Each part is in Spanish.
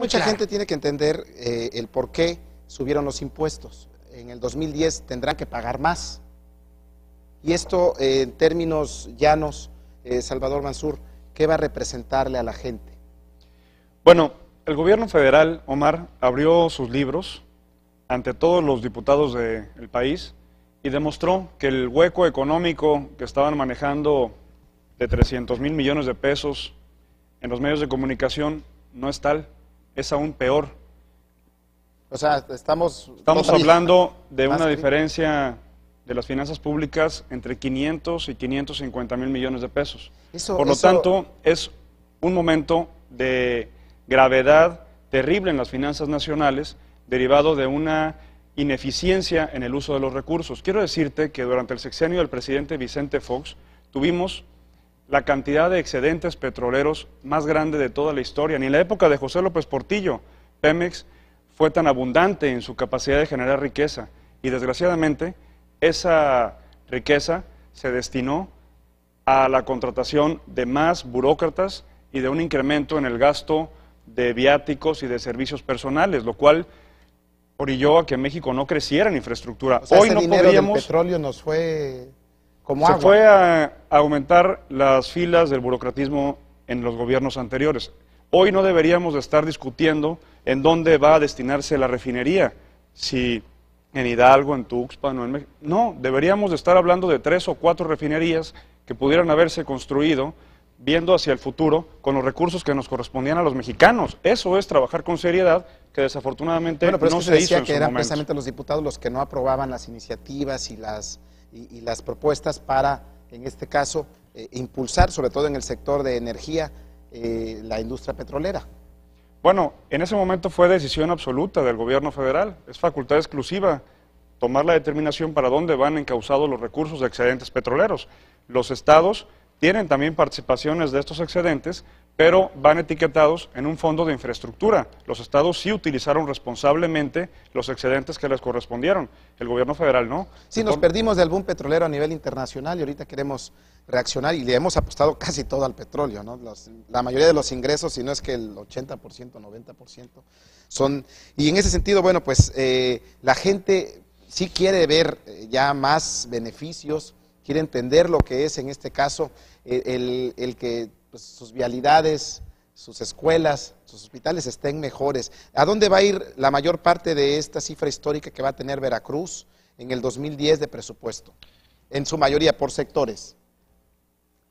Mucha gente tiene que entender eh, el por qué subieron los impuestos. En el 2010 tendrán que pagar más. Y esto, eh, en términos llanos, eh, Salvador Mansur, ¿qué va a representarle a la gente? Bueno, el gobierno federal, Omar, abrió sus libros ante todos los diputados del país y demostró que el hueco económico que estaban manejando de 300 mil millones de pesos en los medios de comunicación no es tal, es aún peor. O sea, estamos... Estamos hablando de una diferencia de las finanzas públicas entre 500 y 550 mil millones de pesos. Por lo tanto, es un momento de gravedad terrible en las finanzas nacionales derivado de una ineficiencia en el uso de los recursos. Quiero decirte que durante el sexenio del presidente Vicente Fox tuvimos la cantidad de excedentes petroleros más grande de toda la historia. Ni en la época de José López Portillo, Pemex fue tan abundante en su capacidad de generar riqueza. Y desgraciadamente, esa riqueza se destinó a la contratación de más burócratas y de un incremento en el gasto de viáticos y de servicios personales, lo cual orilló a que México no creciera en infraestructura. Hoy ese no dinero podríamos, del petróleo nos fue como se fue a, aumentar las filas del burocratismo en los gobiernos anteriores. Hoy no deberíamos de estar discutiendo en dónde va a destinarse la refinería, si en Hidalgo, en Tuxpan o en México. No, deberíamos de estar hablando de tres o cuatro refinerías que pudieran haberse construido viendo hacia el futuro con los recursos que nos correspondían a los mexicanos. Eso es trabajar con seriedad, que desafortunadamente bueno, pero no es que se, decía que eran precisamente los diputados los que no aprobaban las iniciativas y las, y, las propuestas para, en este caso, eh, impulsar, sobre todo en el sector de energía, eh, la industria petrolera. Bueno, en ese momento fue decisión absoluta del gobierno federal, es facultad exclusiva tomar la determinación para dónde van encausados los recursos de excedentes petroleros. Los estados tienen también participaciones de estos excedentes, pero van etiquetados en un fondo de infraestructura. Los estados sí utilizaron responsablemente los excedentes que les correspondieron, el gobierno federal no. Sí, nos perdimos del boom petrolero a nivel internacional y ahorita queremos reaccionar y le hemos apostado casi todo al petróleo, ¿no? la mayoría de los ingresos, si no es que el 80%, 90%, son... Y en ese sentido, bueno, pues eh, la gente sí quiere ver eh, ya más beneficios, quiere entender lo que es en este caso el, el que pues, sus vialidades, sus escuelas, sus hospitales estén mejores. ¿A dónde va a ir la mayor parte de esta cifra histórica que va a tener Veracruz en el 2010 de presupuesto? En su mayoría por sectores.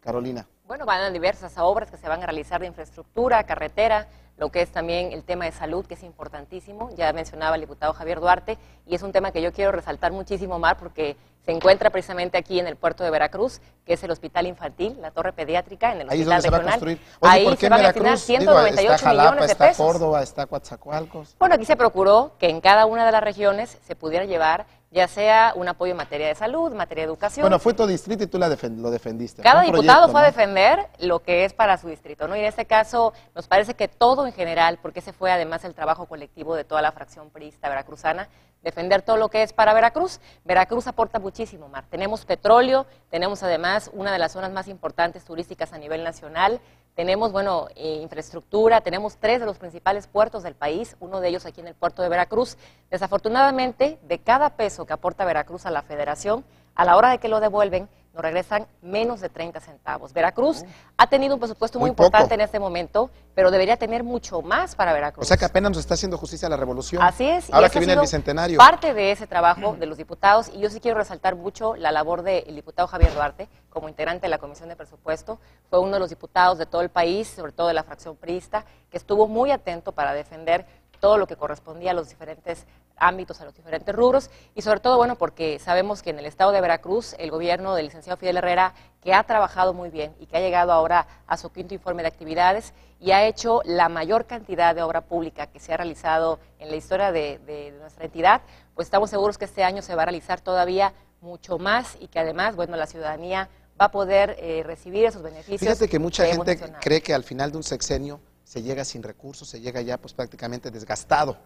Carolina. Bueno, van a diversas obras que se van a realizar de infraestructura, carretera, lo que es también el tema de salud, que es importantísimo. Ya mencionaba el diputado Javier Duarte, y es un tema que yo quiero resaltar muchísimo más porque se encuentra precisamente aquí en el puerto de Veracruz, que es el hospital infantil, la torre pediátrica en el Ahí hospital se regional. Va a construir. Ahí se van a destinar 198 está Jalapa, millones de está pesos. Córdoba, está Coatzacoalcos. Bueno, aquí se procuró que en cada una de las regiones se pudiera llevar ya sea un apoyo en materia de salud, materia de educación. Bueno, fue tu distrito y tú la lo defendiste. Cada diputado fue a defender lo que es para su distrito, ¿no? Y en este caso nos parece que todo en general, porque ese fue además el trabajo colectivo de toda la fracción priista veracruzana, defender todo lo que es para Veracruz. Veracruz aporta muchísimo, Mar. Tenemos petróleo, tenemos además una de las zonas más importantes turísticas a nivel nacional, tenemos, bueno, infraestructura, tenemos tres de los principales puertos del país, uno de ellos aquí en el puerto de Veracruz. Desafortunadamente, de cada peso que aporta Veracruz a la federación, a la hora de que lo devuelven, nos regresan menos de 30 centavos. Veracruz ha tenido un presupuesto muy, importante en este momento, pero debería tener mucho más para Veracruz. O sea que apenas nos está haciendo justicia a la revolución. Así es. Ahora que viene el bicentenario. Parte de ese trabajo de los diputados, y yo sí quiero resaltar mucho la labor del diputado Javier Duarte, como integrante de la Comisión de Presupuesto. Fue uno de los diputados de todo el país, sobre todo de la fracción priista, que estuvo muy atento para defender todo lo que correspondía a los diferentes ámbitos, a los diferentes rubros y sobre todo, bueno, porque sabemos que en el estado de Veracruz el gobierno del licenciado Fidel Herrera, que ha trabajado muy bien y que ha llegado ahora a su quinto informe de actividades y ha hecho la mayor cantidad de obra pública que se ha realizado en la historia de, nuestra entidad, pues estamos seguros que este año se va a realizar todavía mucho más y que además, bueno, la ciudadanía va a poder eh, recibir esos beneficios. Fíjate que mucha gente cree que al final de un sexenio se llega sin recursos, se llega ya pues prácticamente desgastado.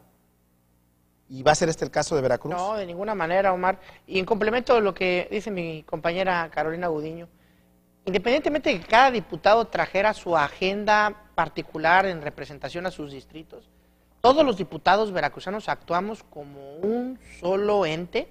¿Y va a ser este el caso de Veracruz? No, de ninguna manera, Omar. Y en complemento de lo que dice mi compañera Carolina Gudiño, independientemente de que cada diputado trajera su agenda particular en representación a sus distritos, todos los diputados veracruzanos actuamos como un solo ente,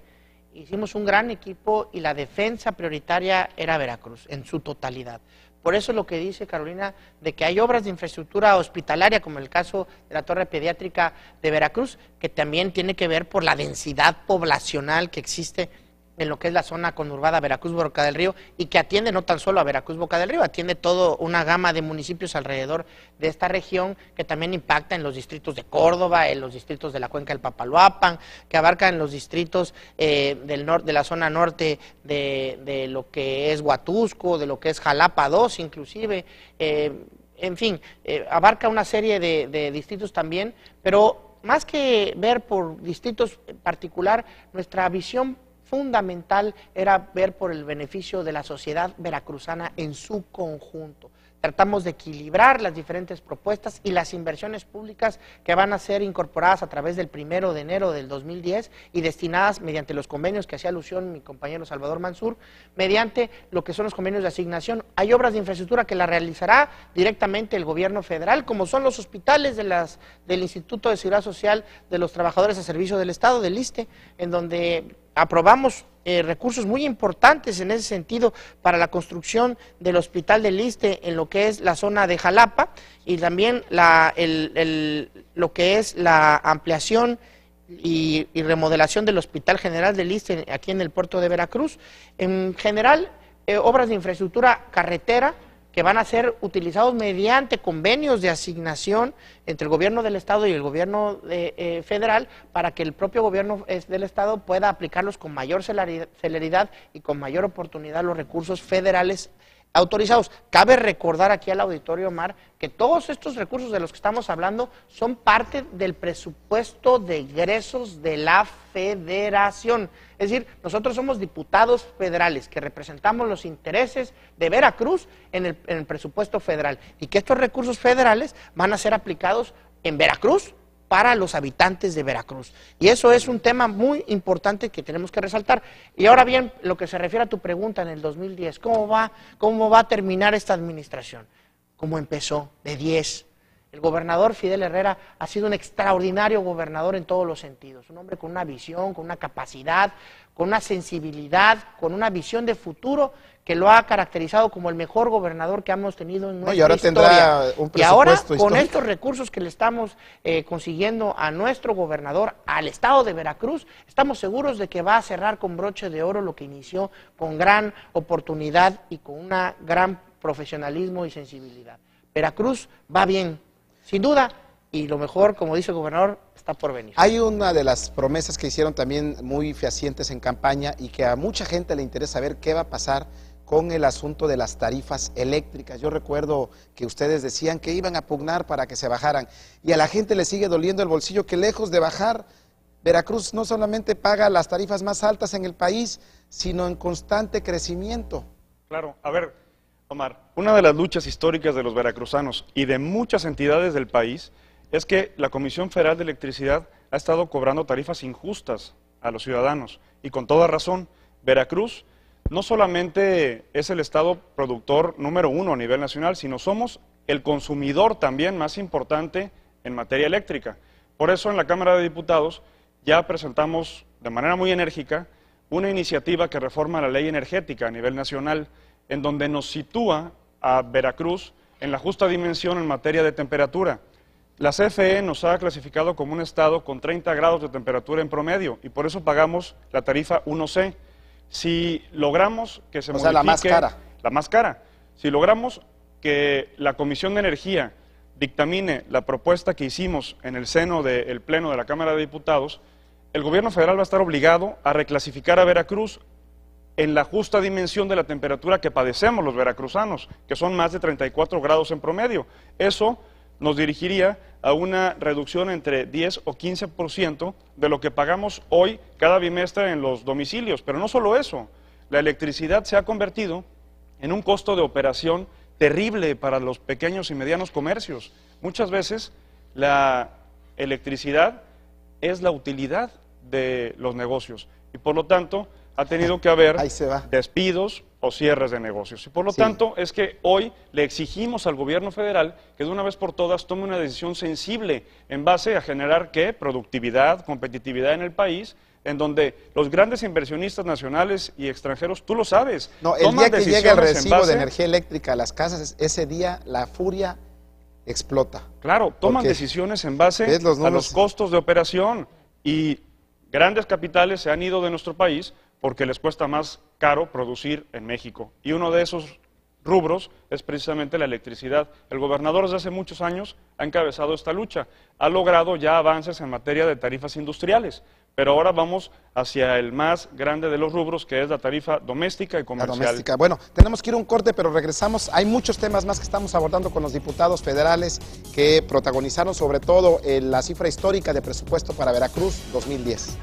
hicimos un gran equipo y la defensa prioritaria era Veracruz en su totalidad. Por eso lo que dice Carolina de que hay obras de infraestructura hospitalaria, como el caso de la torre pediátrica de Veracruz, que también tiene que ver por la densidad poblacional que existe en lo que es la zona conurbada Veracruz-Boca del Río y que atiende no tan solo a Veracruz-Boca del Río, atiende toda una gama de municipios alrededor de esta región que también impacta en los distritos de Córdoba, en los distritos de la cuenca del Papaloapan, que abarca en los distritos eh, del norte, de la zona norte de, lo que es Huatusco, de lo que es Jalapa 2 inclusive, eh, en fin, eh, abarca una serie de, de distritos también, pero más que ver por distritos en particular, nuestra visión fundamental era ver por el beneficio de la sociedad veracruzana en su conjunto. Tratamos de equilibrar las diferentes propuestas y las inversiones públicas que van a ser incorporadas a través del primero de enero del 2010 y destinadas mediante los convenios que hacía alusión mi compañero Salvador Mansur, mediante lo que son los convenios de asignación. Hay obras de infraestructura que la realizará directamente el gobierno federal, como son los hospitales de las, del Instituto de Seguridad Social de los Trabajadores a Servicio del Estado, del ISTE, en donde aprobamos eh, recursos muy importantes en ese sentido para la construcción del Hospital del Liste en lo que es la zona de Jalapa y también la, lo que es la ampliación y, remodelación del Hospital General del Liste aquí en el puerto de Veracruz. En general, eh, obras de infraestructura carretera, que van a ser utilizados mediante convenios de asignación entre el gobierno del Estado y el gobierno eh, federal para que el propio gobierno del Estado pueda aplicarlos con mayor celeridad y con mayor oportunidad los recursos federales autorizados. Cabe recordar aquí al auditorio, Omar, que todos estos recursos de los que estamos hablando son parte del presupuesto de ingresos de la federación. Es decir, nosotros somos diputados federales que representamos los intereses de Veracruz en el, en el presupuesto federal y que estos recursos federales van a ser aplicados en Veracruz para los habitantes de Veracruz. Y eso es un tema muy importante que tenemos que resaltar. Y ahora bien, lo que se refiere a tu pregunta en el 2010, ¿cómo va, cómo va a terminar esta administración? ¿Cómo empezó? De 10. El gobernador Fidel Herrera ha sido un extraordinario gobernador en todos los sentidos, un hombre con una visión, con una capacidad, con una sensibilidad, con una visión de futuro que lo ha caracterizado como el mejor gobernador que hemos tenido en nuestra y ahora Tendrá un y ahora, con estos recursos que le estamos eh, consiguiendo a nuestro gobernador, al estado de Veracruz, estamos seguros de que va a cerrar con broche de oro lo que inició con gran oportunidad y con un gran profesionalismo y sensibilidad. Veracruz va bien, sin duda, y lo mejor, como dice el gobernador, está por venir. Hay una de las promesas que hicieron también muy fehacientes en campaña y que a mucha gente le interesa saber qué va a pasar con el asunto de las tarifas eléctricas. Yo recuerdo que ustedes decían que iban a pugnar para que se bajaran y a la gente le sigue doliendo el bolsillo que lejos de bajar, Veracruz no solamente paga las tarifas más altas en el país, sino en constante crecimiento. Claro, a ver, Una de las luchas históricas de los veracruzanos y de muchas entidades del país es que la Comisión Federal de Electricidad ha estado cobrando tarifas injustas a los ciudadanos y con toda razón. Veracruz no solamente es el estado productor número uno a nivel nacional, sino somos el consumidor también más importante en materia eléctrica. Por eso en la Cámara de Diputados ya presentamos de manera muy enérgica una iniciativa que reforma la ley energética a nivel nacional, en donde nos sitúa a Veracruz en la justa dimensión en materia de temperatura. La CFE nos ha clasificado como un estado con 30 grados de temperatura en promedio y por eso pagamos la tarifa 1C. Si logramos que se o modifique... la más cara. La más cara. Si logramos que la Comisión de Energía dictamine la propuesta que hicimos en el seno del Pleno de la Cámara de Diputados, el gobierno federal va a estar obligado a reclasificar a Veracruz en la justa dimensión de la temperatura que padecemos los veracruzanos, que son más de 34 grados en promedio. Eso nos dirigiría a una reducción entre 10 o 15% de lo que pagamos hoy cada bimestre en los domicilios. Pero no solo eso, la electricidad se ha convertido en un costo de operación terrible para los pequeños y medianos comercios. Muchas veces la electricidad es la utilidad de los negocios y por lo tanto ha tenido que haber despidos o cierres de negocios. Y por lo tanto es que hoy le exigimos al gobierno federal que de una vez por todas tome una decisión sensible en base a generar qué? Productividad, competitividad en el país, en donde los grandes inversionistas nacionales y extranjeros, tú lo sabes. No, el día que llegue el recibo de energía eléctrica a las casas, ese día la furia explota. Claro, toman decisiones en base a los costos de operación y grandes capitales se han ido de nuestro país porque les cuesta más caro producir en México. Y uno de esos rubros es precisamente la electricidad. El gobernador desde hace muchos años ha encabezado esta lucha, ha logrado ya avances en materia de tarifas industriales, pero ahora vamos hacia el más grande de los rubros, que es la tarifa doméstica y comercial. La doméstica. Bueno, tenemos que ir a un corte, pero regresamos. Hay muchos temas más que estamos abordando con los diputados federales que protagonizaron sobre todo la cifra histórica de presupuesto para Veracruz 2010.